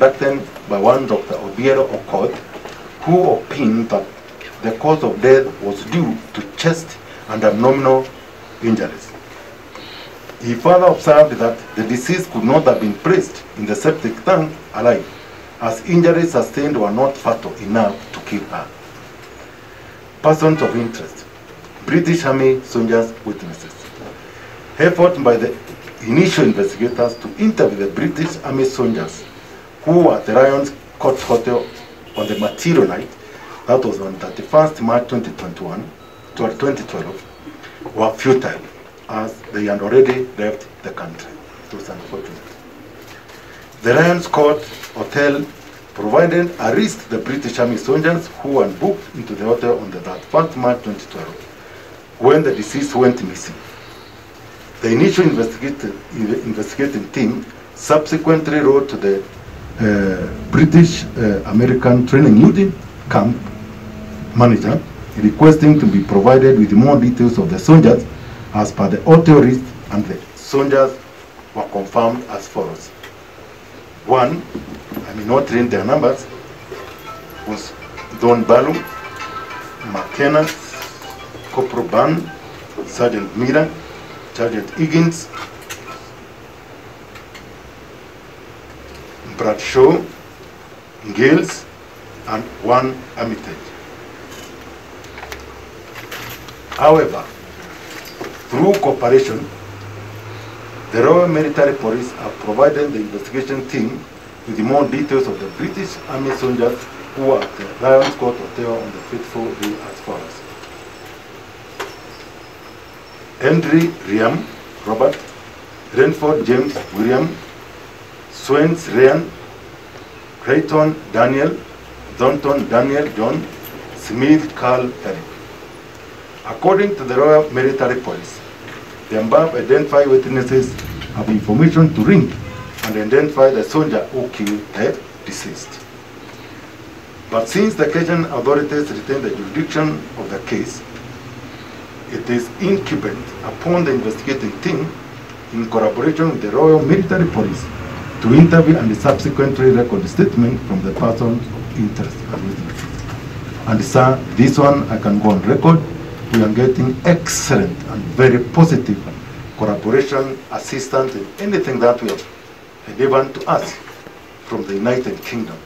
conducted by one Dr. Obiero Okot, who opined that the cause of death was due to chest and abdominal injuries. He further observed that the deceased could not have been placed in the septic tank alive, as injuries sustained were not fatal enough to kill her. Persons of interest, British Army soldiers witnesses. Effort by the initial investigators to interview the British Army soldiers who were at the Lions Court Hotel on the material night, that was on 31st March 2021, 2012, were futile as they had already left the country. It was unfortunate. The Lions Court Hotel provided a risk the British Army soldiers who were booked into the hotel on the 31st March 2012 when the deceased went missing. The initial investigating, investigating team subsequently wrote to the British Army Training Unit camp manager requesting to be provided with more details of the soldiers as per the list and the soldiers were confirmed as follows. One, I may not read their numbers, was Don Balum, McKenna, Corporal Ban, Sergeant Mira, Sergeant Higgins, Bradshaw, Gales, and one Armitage. However, through cooperation, the Royal Military Police have provided the investigation team with more details of the British Army soldiers who were at the Lions Court Hotel on the fateful day as follows. Henry Riam, Robert, Renford James William, Swens Ryan, Creighton Daniel, Thornton Daniel John, Smith Carl Eric. According to the Royal Military Police, the above identified witnesses have information to ring and identify the soldier who killed the deceased. But since the Kenyan authorities retain the jurisdiction of the case, it is incumbent upon the investigating team, in collaboration with the Royal Military Police, to interview and subsequently record statement from the persons of interest. And sir, this one I can go on record. We are getting excellent and very positive collaboration, assistance, and anything that we have given to us from the United Kingdom.